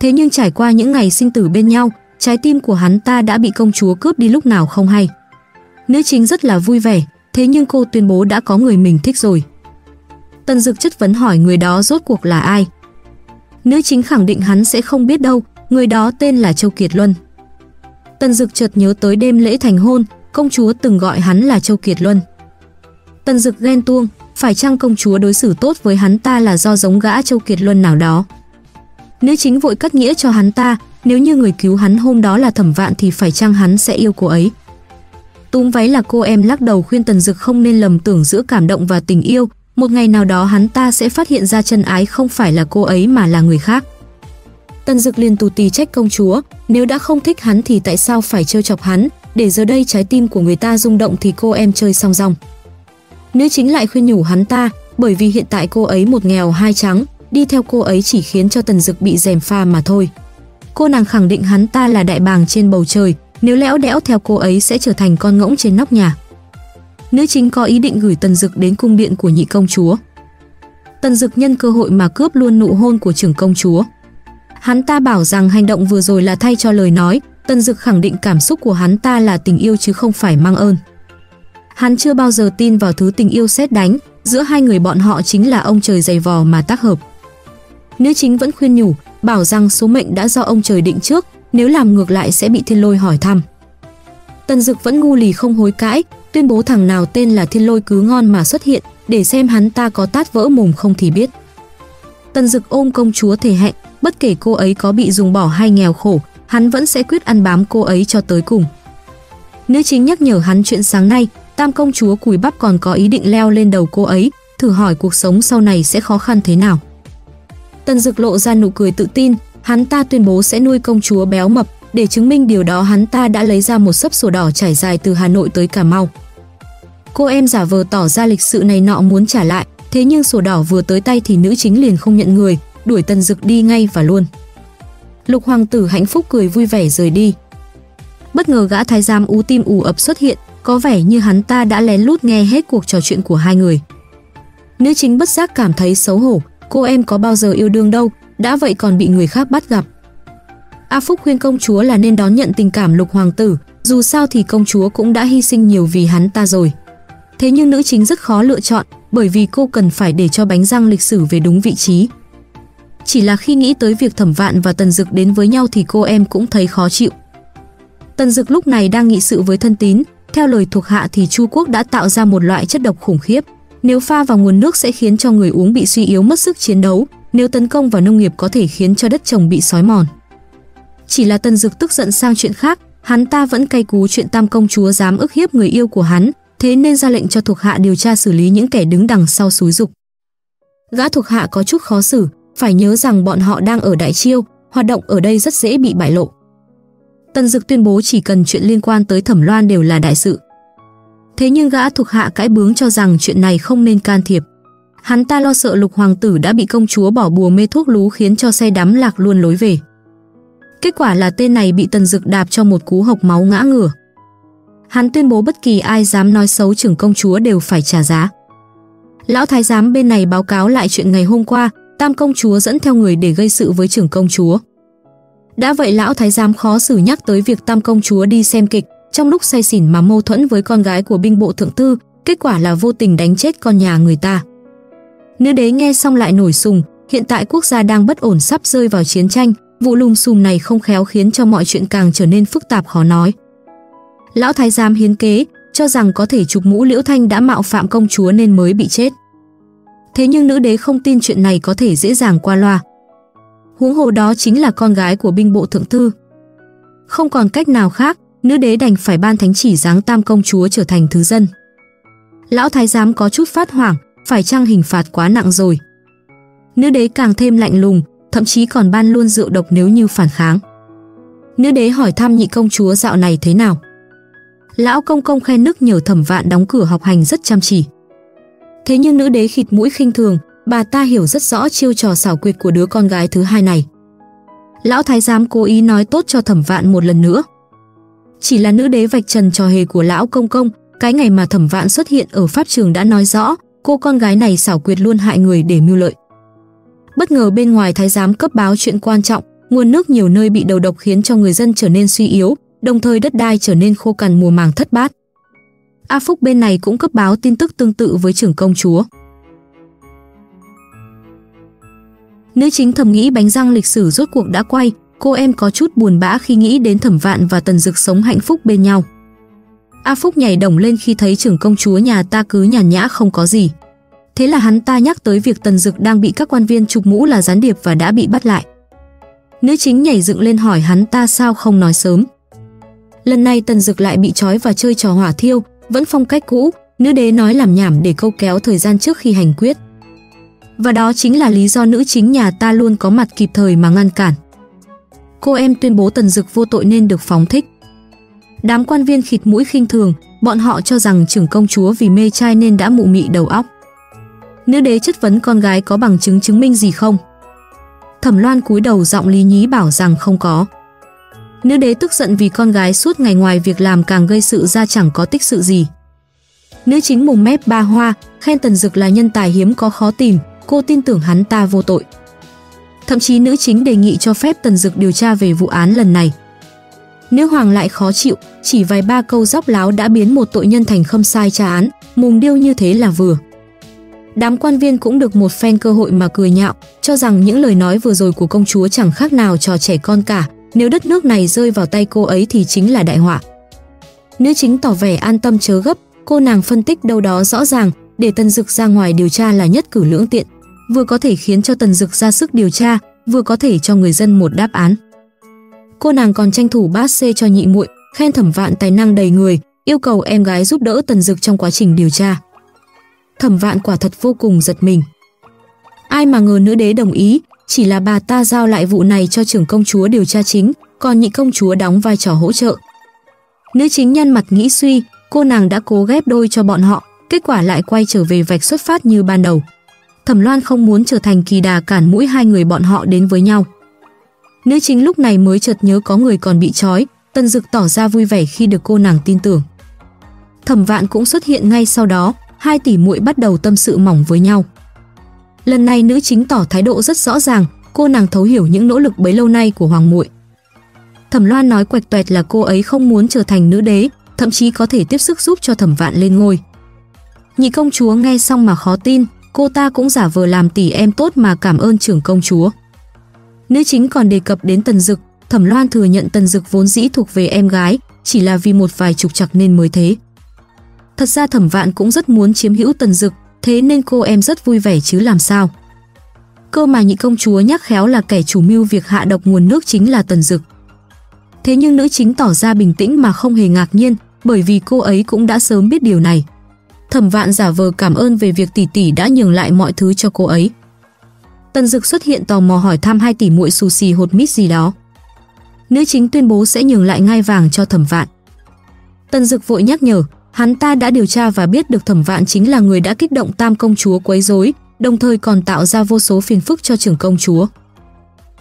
Thế nhưng trải qua những ngày sinh tử bên nhau, trái tim của hắn ta đã bị công chúa cướp đi lúc nào không hay. Nữ chính rất là vui vẻ, thế nhưng cô tuyên bố đã có người mình thích rồi. Tần Dực chất vấn hỏi người đó rốt cuộc là ai. Nữ chính khẳng định hắn sẽ không biết đâu, người đó tên là Châu Kiệt Luân. Tần Dực chợt nhớ tới đêm lễ thành hôn, công chúa từng gọi hắn là Châu Kiệt Luân. Tần Dực ghen tuông, phải chăng công chúa đối xử tốt với hắn ta là do giống gã Châu Kiệt Luân nào đó. Nữ chính vội cắt nghĩa cho hắn ta, nếu như người cứu hắn hôm đó là thẩm vạn thì phải chăng hắn sẽ yêu cô ấy. Túm váy là cô em lắc đầu khuyên Tần Dực không nên lầm tưởng giữa cảm động và tình yêu, một ngày nào đó hắn ta sẽ phát hiện ra chân ái không phải là cô ấy mà là người khác. Tần Dực liền tù tì trách công chúa, nếu đã không thích hắn thì tại sao phải trêu chọc hắn, để giờ đây trái tim của người ta rung động thì cô em chơi song rong. Nữ chính lại khuyên nhủ hắn ta, bởi vì hiện tại cô ấy một nghèo hai trắng, đi theo cô ấy chỉ khiến cho Tần Dực bị dèm pha mà thôi. Cô nàng khẳng định hắn ta là đại bàng trên bầu trời, nếu lẽo đẽo theo cô ấy sẽ trở thành con ngỗng trên nóc nhà. Nữ chính có ý định gửi Tần Dực đến cung điện của nhị công chúa. Tần Dực nhân cơ hội mà cướp luôn nụ hôn của trưởng công chúa. Hắn ta bảo rằng hành động vừa rồi là thay cho lời nói, Tần Dực khẳng định cảm xúc của hắn ta là tình yêu chứ không phải mang ơn. Hắn chưa bao giờ tin vào thứ tình yêu xét đánh, giữa hai người bọn họ chính là ông trời dày vò mà tác hợp. Nữ chính vẫn khuyên nhủ, bảo rằng số mệnh đã do ông trời định trước, nếu làm ngược lại sẽ bị thiên lôi hỏi thăm. Tần Dực vẫn ngu lì không hối cãi, tuyên bố thằng nào tên là thiên lôi cứ ngon mà xuất hiện, để xem hắn ta có tát vỡ mồm không thì biết. Tần Dực ôm công chúa thể hẹn, bất kể cô ấy có bị dùng bỏ hay nghèo khổ, hắn vẫn sẽ quyết ăn bám cô ấy cho tới cùng. Nữ chính nhắc nhở hắn chuyện sáng nay, tam công chúa cùi bắp còn có ý định leo lên đầu cô ấy, thử hỏi cuộc sống sau này sẽ khó khăn thế nào. Tần Dực lộ ra nụ cười tự tin, hắn ta tuyên bố sẽ nuôi công chúa béo mập, để chứng minh điều đó hắn ta đã lấy ra một sấp sổ đỏ trải dài từ Hà Nội tới Cà Mau. Cô em giả vờ tỏ ra lịch sự này nọ muốn trả lại, thế nhưng sổ đỏ vừa tới tay thì nữ chính liền không nhận người, đuổi Tần Dực đi ngay và luôn. Lục hoàng tử hạnh phúc cười vui vẻ rời đi. Bất ngờ gã thái giám ú tim ù ập xuất hiện, có vẻ như hắn ta đã lén lút nghe hết cuộc trò chuyện của hai người. Nữ chính bất giác cảm thấy xấu hổ, cô em có bao giờ yêu đương đâu, đã vậy còn bị người khác bắt gặp. A Phúc khuyên công chúa là nên đón nhận tình cảm lục hoàng tử, dù sao thì công chúa cũng đã hy sinh nhiều vì hắn ta rồi. Thế nhưng nữ chính rất khó lựa chọn, bởi vì cô cần phải để cho bánh răng lịch sử về đúng vị trí. Chỉ là khi nghĩ tới việc Thẩm Vạn và Tần Dực đến với nhau thì cô em cũng thấy khó chịu. Tần Dực lúc này đang nghị sự với thân tín, theo lời thuộc hạ thì Chu Quốc đã tạo ra một loại chất độc khủng khiếp. Nếu pha vào nguồn nước sẽ khiến cho người uống bị suy yếu mất sức chiến đấu, nếu tấn công vào nông nghiệp có thể khiến cho đất trồng bị sói mòn. Chỉ là Tần Dực tức giận sang chuyện khác, hắn ta vẫn cay cú chuyện Tam công chúa dám ức hiếp người yêu của hắn, thế nên ra lệnh cho thuộc hạ điều tra xử lý những kẻ đứng đằng sau xúi dục. Gã thuộc hạ có chút khó xử, phải nhớ rằng bọn họ đang ở Đại Chiêu, hoạt động ở đây rất dễ bị bại lộ. Tần Dực tuyên bố chỉ cần chuyện liên quan tới Thẩm Loan đều là đại sự. Thế nhưng gã thuộc hạ cãi bướng cho rằng chuyện này không nên can thiệp. Hắn ta lo sợ lục hoàng tử đã bị công chúa bỏ bùa mê thuốc lú khiến cho say đắm lạc luôn lối về. Kết quả là tên này bị Tần Dực đạp cho một cú hộc máu ngã ngửa. Hắn tuyên bố bất kỳ ai dám nói xấu trưởng công chúa đều phải trả giá. Lão thái giám bên này báo cáo lại chuyện ngày hôm qua, Tam công chúa dẫn theo người để gây sự với trưởng công chúa. Đã vậy lão thái giám khó xử nhắc tới việc Tam công chúa đi xem kịch, trong lúc say xỉn mà mâu thuẫn với con gái của binh bộ thượng tư, kết quả là vô tình đánh chết con nhà người ta. Nữ đế nghe xong lại nổi sùng, hiện tại quốc gia đang bất ổn sắp rơi vào chiến tranh, vụ lùm xùm này không khéo khiến cho mọi chuyện càng trở nên phức tạp khó nói. Lão thái giám hiến kế, cho rằng có thể chụp mũ Liễu Thanh đã mạo phạm công chúa nên mới bị chết. Thế nhưng nữ đế không tin chuyện này có thể dễ dàng qua loa. Huống hồ đó chính là con gái của binh bộ thượng thư. Không còn cách nào khác, nữ đế đành phải ban thánh chỉ giáng tam công chúa trở thành thứ dân. Lão thái giám có chút phát hoảng, phải chăng hình phạt quá nặng rồi. Nữ đế càng thêm lạnh lùng, thậm chí còn ban luôn rượu độc nếu như phản kháng. Nữ đế hỏi thăm nhị công chúa dạo này thế nào. Lão công công khen nức nhờ thẩm vạn đóng cửa học hành rất chăm chỉ. Thế nhưng nữ đế khịt mũi khinh thường, bà ta hiểu rất rõ chiêu trò xảo quyệt của đứa con gái thứ hai này. Lão thái giám cố ý nói tốt cho thẩm vạn một lần nữa. Chỉ là nữ đế vạch trần trò hề của lão công công, cái ngày mà thẩm vạn xuất hiện ở pháp trường đã nói rõ, cô con gái này xảo quyệt luôn hại người để mưu lợi. Bất ngờ bên ngoài thái giám cấp báo chuyện quan trọng, nguồn nước nhiều nơi bị đầu độc khiến cho người dân trở nên suy yếu, đồng thời đất đai trở nên khô cằn mùa màng thất bát. A Phúc bên này cũng cấp báo tin tức tương tự với trưởng công chúa. Nữ chính thầm nghĩ bánh răng lịch sử rốt cuộc đã quay, cô em có chút buồn bã khi nghĩ đến thẩm vạn và tần dực sống hạnh phúc bên nhau. A Phúc nhảy đồng lên khi thấy trưởng công chúa nhà ta cứ nhàn nhã không có gì. Thế là hắn ta nhắc tới việc tần dực đang bị các quan viên chụp mũ là gián điệp và đã bị bắt lại. Nữ chính nhảy dựng lên hỏi hắn ta sao không nói sớm. Lần này tần dực lại bị trói và chơi trò hỏa thiêu, vẫn phong cách cũ, nữ đế nói làm nhảm để câu kéo thời gian trước khi hành quyết. Và đó chính là lý do nữ chính nhà ta luôn có mặt kịp thời mà ngăn cản. Cô em tuyên bố tần dực vô tội nên được phóng thích. Đám quan viên khịt mũi khinh thường, bọn họ cho rằng trưởng công chúa vì mê trai nên đã mụ mị đầu óc. Nữ đế chất vấn con gái có bằng chứng chứng minh gì không? Thẩm Loan cúi đầu giọng lý nhí bảo rằng không có. Nữ đế tức giận vì con gái suốt ngày ngoài việc làm càng gây sự ra chẳng có tích sự gì. Nữ chính mùng mép ba hoa, khen Tần Dực là nhân tài hiếm có khó tìm, cô tin tưởng hắn ta vô tội. Thậm chí nữ chính đề nghị cho phép Tần Dực điều tra về vụ án lần này. Nữ hoàng lại khó chịu, chỉ vài ba câu dóc láo đã biến một tội nhân thành khâm sai tra án, mùng điêu như thế là vừa. Đám quan viên cũng được một phen cơ hội mà cười nhạo, cho rằng những lời nói vừa rồi của công chúa chẳng khác nào trò trẻ con cả, nếu đất nước này rơi vào tay cô ấy thì chính là đại họa. Nữ chính tỏ vẻ an tâm chớ gấp, cô nàng phân tích đâu đó rõ ràng, để Tần Dực ra ngoài điều tra là nhất cử lưỡng tiện, vừa có thể khiến cho Tần Dực ra sức điều tra, vừa có thể cho người dân một đáp án. Cô nàng còn tranh thủ bát xê cho nhị muội, khen Thẩm Vạn tài năng đầy người, yêu cầu em gái giúp đỡ Tần Dực trong quá trình điều tra. Thẩm Vạn quả thật vô cùng giật mình. Ai mà ngờ nữ đế đồng ý, chỉ là bà ta giao lại vụ này cho trưởng công chúa điều tra chính, còn nhị công chúa đóng vai trò hỗ trợ. Nữ chính nhân mặt nghĩ suy, cô nàng đã cố ghép đôi cho bọn họ, kết quả lại quay trở về vạch xuất phát như ban đầu. Thẩm Loan không muốn trở thành kỳ đà cản mũi hai người bọn họ đến với nhau. Nữ chính lúc này mới chợt nhớ có người còn bị trói, Tần Dực tỏ ra vui vẻ khi được cô nàng tin tưởng. Thẩm Vạn cũng xuất hiện ngay sau đó, hai tỷ muội bắt đầu tâm sự mỏng với nhau. Lần này nữ chính tỏ thái độ rất rõ ràng, cô nàng thấu hiểu những nỗ lực bấy lâu nay của hoàng muội. Thẩm Loan nói quạch toẹt là cô ấy không muốn trở thành nữ đế, thậm chí có thể tiếp sức giúp cho Thẩm Vạn lên ngôi. Nhị công chúa nghe xong mà khó tin, cô ta cũng giả vờ làm tỷ em tốt mà cảm ơn trưởng công chúa. Nữ chính còn đề cập đến Tần Dực, Thẩm Loan thừa nhận Tần Dực vốn dĩ thuộc về em gái, chỉ là vì một vài trục trặc nên mới thế. Thật ra Thẩm Vạn cũng rất muốn chiếm hữu Tần Dực, thế nên cô em rất vui vẻ chứ làm sao. Cơ mà nhị công chúa nhắc khéo là kẻ chủ mưu việc hạ độc nguồn nước chính là Tần Dực. Thế nhưng nữ chính tỏ ra bình tĩnh mà không hề ngạc nhiên, bởi vì cô ấy cũng đã sớm biết điều này. Thẩm Vạn giả vờ cảm ơn về việc tỷ tỷ đã nhường lại mọi thứ cho cô ấy. Tần Dực xuất hiện tò mò hỏi thăm hai tỷ muội sushi hột mít gì đó. Nữ chính tuyên bố sẽ nhường lại ngai vàng cho Thẩm Vạn. Tần Dực vội nhắc nhở, hắn ta đã điều tra và biết được Thẩm Vạn chính là người đã kích động Tam công chúa quấy rối, đồng thời còn tạo ra vô số phiền phức cho trưởng công chúa.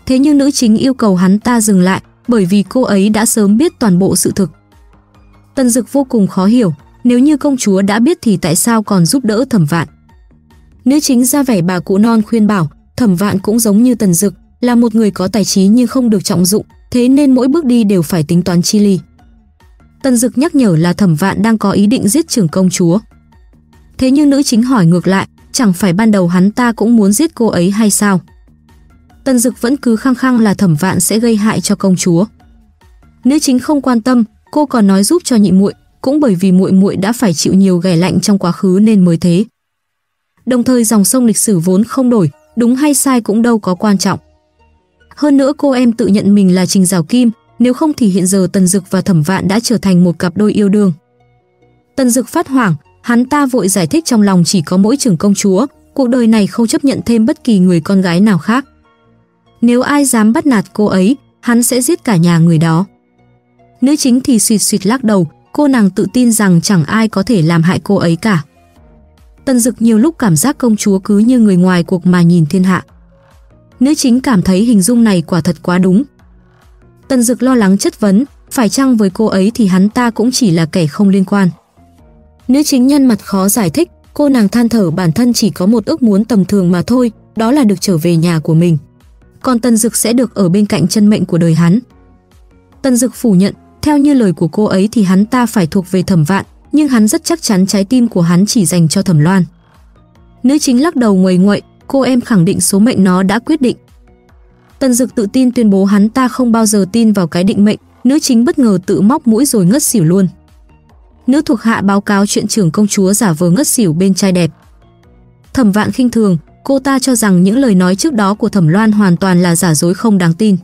Thế nhưng nữ chính yêu cầu hắn ta dừng lại, bởi vì cô ấy đã sớm biết toàn bộ sự thực. Tần Dực vô cùng khó hiểu, nếu như công chúa đã biết thì tại sao còn giúp đỡ Thẩm Vạn? Nữ chính ra vẻ bà cụ non khuyên bảo, Thẩm Vạn cũng giống như Tần Dực, là một người có tài trí nhưng không được trọng dụng, thế nên mỗi bước đi đều phải tính toán chi ly. Tần Dực nhắc nhở là Thẩm Vạn đang có ý định giết trưởng công chúa. Thế nhưng nữ chính hỏi ngược lại, chẳng phải ban đầu hắn ta cũng muốn giết cô ấy hay sao? Tần Dực vẫn cứ khăng khăng là Thẩm Vạn sẽ gây hại cho công chúa. Nữ chính không quan tâm, cô còn nói giúp cho nhị muội, cũng bởi vì muội muội đã phải chịu nhiều ghẻ lạnh trong quá khứ nên mới thế. Đồng thời dòng sông lịch sử vốn không đổi, đúng hay sai cũng đâu có quan trọng. Hơn nữa cô em tự nhận mình là Trình Giảo Kim, nếu không thì hiện giờ Tần Dực và Thẩm Vạn đã trở thành một cặp đôi yêu đương. Tần Dực phát hoảng, hắn ta vội giải thích trong lòng chỉ có mỗi trưởng công chúa, cuộc đời này không chấp nhận thêm bất kỳ người con gái nào khác. Nếu ai dám bắt nạt cô ấy, hắn sẽ giết cả nhà người đó. Nữ chính thì suýt suýt lắc đầu, cô nàng tự tin rằng chẳng ai có thể làm hại cô ấy cả. Tần Dực nhiều lúc cảm giác công chúa cứ như người ngoài cuộc mà nhìn thiên hạ. Nữ chính cảm thấy hình dung này quả thật quá đúng. Tần Dực lo lắng chất vấn, phải chăng với cô ấy thì hắn ta cũng chỉ là kẻ không liên quan. Nữ chính nhân mặt khó giải thích, cô nàng than thở bản thân chỉ có một ước muốn tầm thường mà thôi, đó là được trở về nhà của mình. Còn Tần Dực sẽ được ở bên cạnh chân mệnh của đời hắn. Tần Dực phủ nhận, theo như lời của cô ấy thì hắn ta phải thuộc về thẩm vạn, nhưng hắn rất chắc chắn trái tim của hắn chỉ dành cho thẩm loan. Nữ chính lắc đầu nguầy nguậy, cô em khẳng định số mệnh nó đã quyết định. Tần Dực tự tin tuyên bố hắn ta không bao giờ tin vào cái định mệnh, nữ chính bất ngờ tự móc mũi rồi ngất xỉu luôn. Nữ thuộc hạ báo cáo chuyện trưởng công chúa giả vờ ngất xỉu bên trai đẹp. Thẩm Vạn khinh thường, cô ta cho rằng những lời nói trước đó của Thẩm Loan hoàn toàn là giả dối không đáng tin.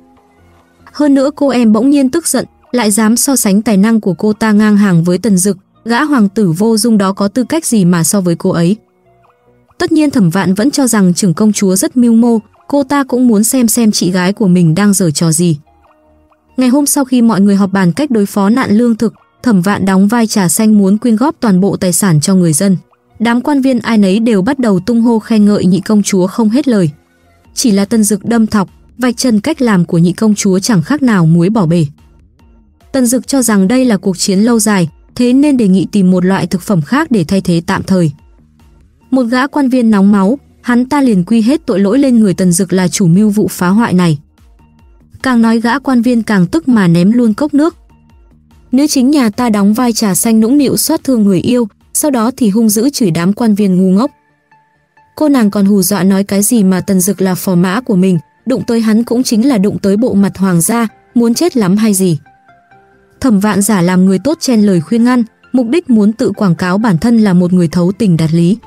Hơn nữa cô em bỗng nhiên tức giận, lại dám so sánh tài năng của cô ta ngang hàng với Tần Dực, gã hoàng tử vô dung đó có tư cách gì mà so với cô ấy. Tất nhiên Thẩm Vạn vẫn cho rằng trưởng công chúa rất mưu mô, cô ta cũng muốn xem xem chị gái của mình đang giở trò gì. Ngày hôm sau khi mọi người họp bàn cách đối phó nạn lương thực, Thẩm Vạn đóng vai trà xanh muốn quyên góp toàn bộ tài sản cho người dân. Đám quan viên ai nấy đều bắt đầu tung hô khen ngợi nhị công chúa không hết lời. Chỉ là Tân Dực đâm thọc, vạch trần cách làm của nhị công chúa chẳng khác nào muối bỏ bể tần Dực cho rằng đây là cuộc chiến lâu dài, thế nên đề nghị tìm một loại thực phẩm khác để thay thế tạm thời. Một gã quan viên nóng máu, hắn ta liền quy hết tội lỗi lên người Tần Dực là chủ mưu vụ phá hoại này. Càng nói gã quan viên càng tức mà ném luôn cốc nước. Nữ chính nhà ta đóng vai trà xanh nũng nịu xót thương người yêu, sau đó thì hung dữ chửi đám quan viên ngu ngốc. Cô nàng còn hù dọa nói cái gì mà Tần Dực là phò mã của mình, đụng tới hắn cũng chính là đụng tới bộ mặt hoàng gia, muốn chết lắm hay gì. Thẩm Vạn giả làm người tốt chen lời khuyên ngăn, mục đích muốn tự quảng cáo bản thân là một người thấu tình đạt lý.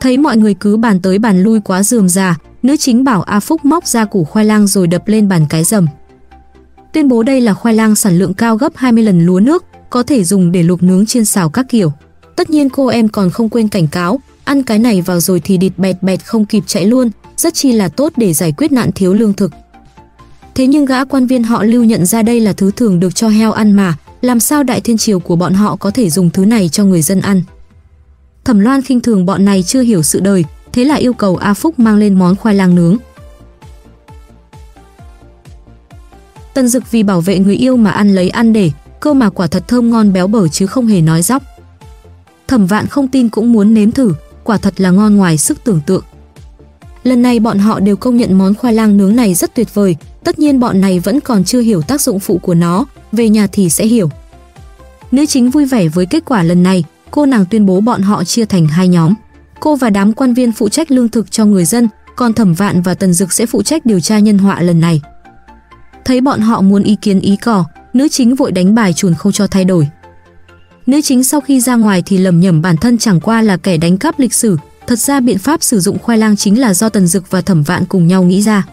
Thấy mọi người cứ bàn tới bàn lui quá dườm già, nữ chính bảo A Phúc móc ra củ khoai lang rồi đập lên bàn cái rầm. Tuyên bố đây là khoai lang sản lượng cao gấp 20 lần lúa nước, có thể dùng để luộc nướng chiên xào các kiểu. Tất nhiên cô em còn không quên cảnh cáo, ăn cái này vào rồi thì địt bẹt bẹt không kịp chạy luôn, rất chi là tốt để giải quyết nạn thiếu lương thực. Thế nhưng gã quan viên họ lưu nhận ra đây là thứ thường được cho heo ăn mà, làm sao đại thiên triều của bọn họ có thể dùng thứ này cho người dân ăn. Thẩm Loan khinh thường bọn này chưa hiểu sự đời, thế là yêu cầu A Phúc mang lên món khoai lang nướng. Tần Dực vì bảo vệ người yêu mà ăn lấy ăn để, cơ mà quả thật thơm ngon béo bở chứ không hề nói dóc. Thẩm Vạn không tin cũng muốn nếm thử, quả thật là ngon ngoài sức tưởng tượng. Lần này bọn họ đều công nhận món khoai lang nướng này rất tuyệt vời, tất nhiên bọn này vẫn còn chưa hiểu tác dụng phụ của nó, về nhà thì sẽ hiểu. Nữ chính vui vẻ với kết quả lần này, cô nàng tuyên bố bọn họ chia thành hai nhóm. Cô và đám quan viên phụ trách lương thực cho người dân, còn Thẩm Vạn và Tần Dực sẽ phụ trách điều tra nhân họa lần này. Thấy bọn họ muốn ý kiến ý cỏ, nữ chính vội đánh bài chuồn không cho thay đổi. Nữ chính sau khi ra ngoài thì lầm nhầm bản thân chẳng qua là kẻ đánh cắp lịch sử, thật ra biện pháp sử dụng khoai lang chính là do Tần Dực và Thẩm Vạn cùng nhau nghĩ ra.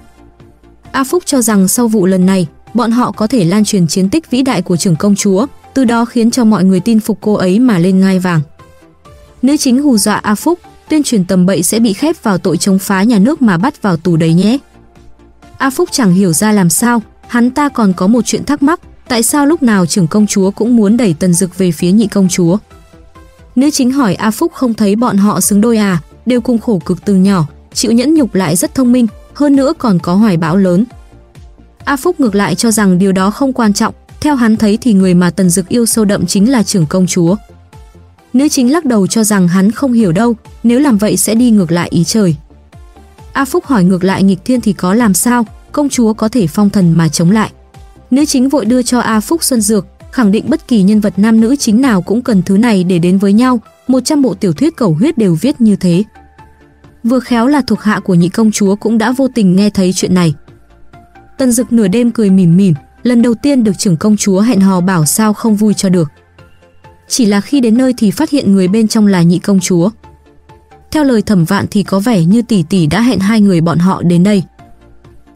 A Phúc cho rằng sau vụ lần này, bọn họ có thể lan truyền chiến tích vĩ đại của trưởng công chúa, từ đó khiến cho mọi người tin phục cô ấy mà lên ngai vàng. Nữ chính hù dọa A Phúc, tuyên truyền tầm bậy sẽ bị khép vào tội chống phá nhà nước mà bắt vào tù đấy nhé. A Phúc chẳng hiểu ra làm sao, hắn ta còn có một chuyện thắc mắc, tại sao lúc nào trưởng công chúa cũng muốn đẩy Tần Dực về phía nhị công chúa. Nữ chính hỏi A Phúc không thấy bọn họ xứng đôi à, đều cùng khổ cực từ nhỏ, chịu nhẫn nhục lại rất thông minh, hơn nữa còn có hoài bão lớn. A Phúc ngược lại cho rằng điều đó không quan trọng, theo hắn thấy thì người mà Tần Dực yêu sâu đậm chính là trưởng công chúa. Nữ chính lắc đầu cho rằng hắn không hiểu đâu, nếu làm vậy sẽ đi ngược lại ý trời. A Phúc hỏi ngược lại nghịch thiên thì có làm sao, công chúa có thể phong thần mà chống lại. Nữ chính vội đưa cho A Phúc xuân dược, khẳng định bất kỳ nhân vật nam nữ chính nào cũng cần thứ này để đến với nhau, 100 bộ tiểu thuyết cầu huyết đều viết như thế. Vừa khéo là thuộc hạ của nhị công chúa cũng đã vô tình nghe thấy chuyện này. Tần Dực nửa đêm cười mỉm mỉm, lần đầu tiên được trưởng công chúa hẹn hò bảo sao không vui cho được. Chỉ là khi đến nơi thì phát hiện người bên trong là nhị công chúa. Theo lời thẩm vạn thì có vẻ như tỷ tỷ đã hẹn hai người bọn họ đến đây.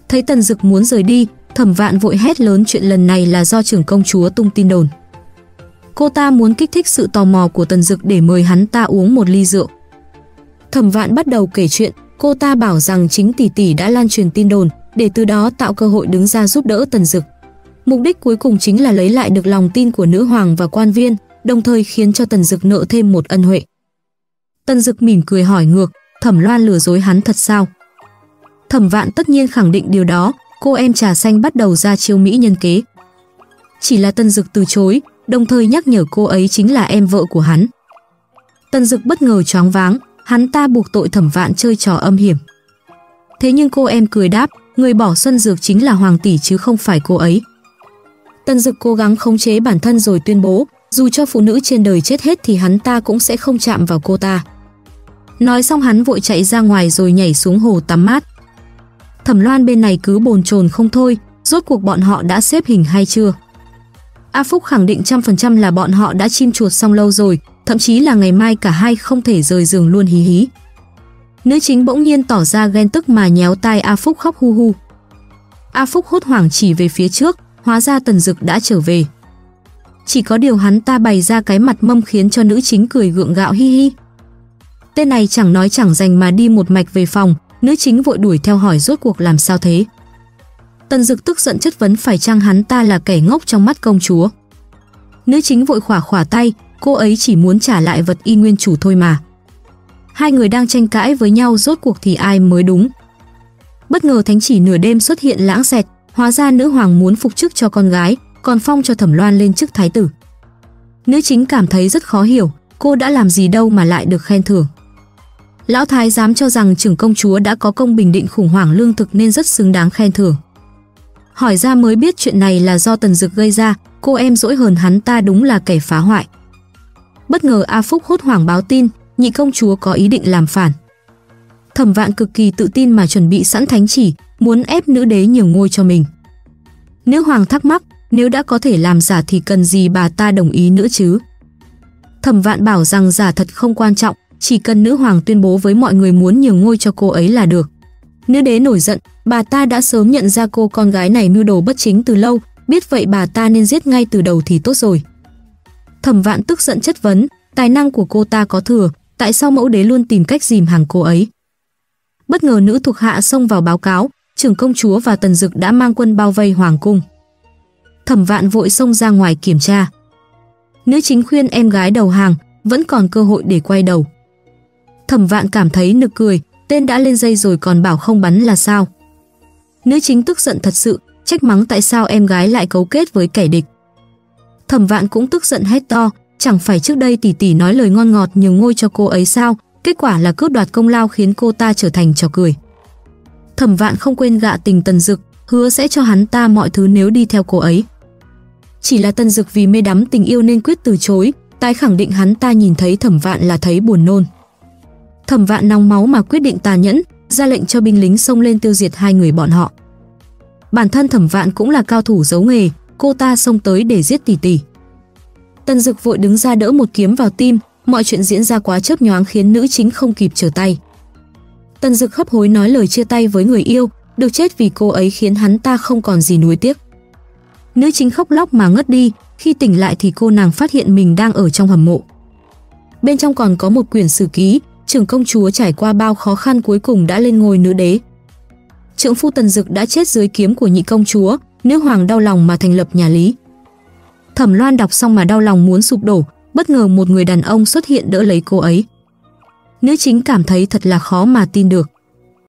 Thấy Tần Dực muốn rời đi, thẩm vạn vội hét lớn chuyện lần này là do trưởng công chúa tung tin đồn. Cô ta muốn kích thích sự tò mò của Tần Dực để mời hắn ta uống một ly rượu. Thẩm vạn bắt đầu kể chuyện, cô ta bảo rằng chính tỷ tỷ đã lan truyền tin đồn, để từ đó tạo cơ hội đứng ra giúp đỡ Tần Dực. Mục đích cuối cùng chính là lấy lại được lòng tin của nữ hoàng và quan viên, đồng thời khiến cho Tần Dực nợ thêm một ân huệ. Tần Dực mỉm cười hỏi ngược, Thẩm Loan lừa dối hắn thật sao? Thẩm Vạn tất nhiên khẳng định điều đó, cô em trà xanh bắt đầu ra chiêu mỹ nhân kế. Chỉ là Tân Dực từ chối, đồng thời nhắc nhở cô ấy chính là em vợ của hắn. Tân Dực bất ngờ choáng váng, hắn ta buộc tội Thẩm Vạn chơi trò âm hiểm. Thế nhưng cô em cười đáp, người bỏ Xuân Dược chính là Hoàng tỷ chứ không phải cô ấy. Tân Dực cố gắng khống chế bản thân rồi tuyên bố, dù cho phụ nữ trên đời chết hết thì hắn ta cũng sẽ không chạm vào cô ta. Nói xong hắn vội chạy ra ngoài rồi nhảy xuống hồ tắm mát. Thẩm Loan bên này cứ bồn chồn không thôi, rốt cuộc bọn họ đã xếp hình hay chưa? A Phúc khẳng định trăm phần trăm là bọn họ đã chim chuột xong lâu rồi, thậm chí là ngày mai cả hai không thể rời giường luôn hí hí. Nữ chính bỗng nhiên tỏ ra ghen tức mà nhéo tai A Phúc khóc hu hu. A Phúc hốt hoảng chỉ về phía trước, hóa ra Tần Dực đã trở về. Chỉ có điều hắn ta bày ra cái mặt mâm khiến cho nữ chính cười gượng gạo hi hi. Tên này chẳng nói chẳng dành mà đi một mạch về phòng, nữ chính vội đuổi theo hỏi rốt cuộc làm sao thế. Tần Dực tức giận chất vấn phải chăng hắn ta là kẻ ngốc trong mắt công chúa. Nữ chính vội khỏa khỏa tay, cô ấy chỉ muốn trả lại vật y nguyên chủ thôi mà. Hai người đang tranh cãi với nhau rốt cuộc thì ai mới đúng. Bất ngờ thánh chỉ nửa đêm xuất hiện lãng xẹt, hóa ra nữ hoàng muốn phục chức cho con gái, còn phong cho thẩm loan lên chức thái tử. Nữ chính cảm thấy rất khó hiểu, cô đã làm gì đâu mà lại được khen thưởng. Lão thái giám cho rằng trưởng công chúa đã có công bình định khủng hoảng lương thực nên rất xứng đáng khen thưởng. Hỏi ra mới biết chuyện này là do tần dực gây ra, cô em dỗi hờn hắn ta đúng là kẻ phá hoại. Bất ngờ A Phúc hốt hoảng báo tin, nhị công chúa có ý định làm phản. Thẩm vạn cực kỳ tự tin mà chuẩn bị sẵn thánh chỉ, muốn ép nữ đế nhường ngôi cho mình. Nữ hoàng thắc mắc, nếu đã có thể làm giả thì cần gì bà ta đồng ý nữa chứ? Thẩm vạn bảo rằng giả thật không quan trọng, chỉ cần nữ hoàng tuyên bố với mọi người muốn nhường ngôi cho cô ấy là được. Nữ đế nổi giận, bà ta đã sớm nhận ra cô con gái này mưu đồ bất chính từ lâu, biết vậy bà ta nên giết ngay từ đầu thì tốt rồi. Thẩm Vạn tức giận chất vấn, tài năng của cô ta có thừa, tại sao mẫu đế luôn tìm cách dìm hàng cô ấy? Bất ngờ nữ thuộc hạ xông vào báo cáo, trưởng công chúa và tần dực đã mang quân bao vây hoàng cung. Thẩm Vạn vội xông ra ngoài kiểm tra. Nữ chính khuyên em gái đầu hàng, vẫn còn cơ hội để quay đầu. Thẩm Vạn cảm thấy nực cười, tên đã lên dây rồi còn bảo không bắn là sao? Nữ chính tức giận thật sự, trách mắng tại sao em gái lại cấu kết với kẻ địch. Thẩm Vạn cũng tức giận hét to, chẳng phải trước đây tỷ tỷ nói lời ngon ngọt nhường ngôi cho cô ấy sao, kết quả là cướp đoạt công lao khiến cô ta trở thành trò cười. Thẩm Vạn không quên gạ tình Tần Dực, hứa sẽ cho hắn ta mọi thứ nếu đi theo cô ấy. Chỉ là Tần Dực vì mê đắm tình yêu nên quyết từ chối, tái khẳng định hắn ta nhìn thấy Thẩm Vạn là thấy buồn nôn. Thẩm Vạn nóng máu mà quyết định tàn nhẫn, ra lệnh cho binh lính xông lên tiêu diệt hai người bọn họ. Bản thân Thẩm Vạn cũng là cao thủ giấu nghề, cô ta xông tới để giết tỷ tỷ. Tần Dực vội đứng ra đỡ một kiếm vào tim, mọi chuyện diễn ra quá chớp nhoáng khiến nữ chính không kịp trở tay. Tần Dực hấp hối nói lời chia tay với người yêu, được chết vì cô ấy khiến hắn ta không còn gì nuối tiếc. Nữ chính khóc lóc mà ngất đi, khi tỉnh lại thì cô nàng phát hiện mình đang ở trong hầm mộ. Bên trong còn có một quyển sử ký, trưởng công chúa trải qua bao khó khăn cuối cùng đã lên ngôi nữ đế. trưởng phu Tần Dực đã chết dưới kiếm của nhị công chúa, nữ hoàng đau lòng mà thành lập nhà Lý. Thẩm Loan đọc xong mà đau lòng muốn sụp đổ, bất ngờ một người đàn ông xuất hiện đỡ lấy cô ấy. Nữ chính cảm thấy thật là khó mà tin được.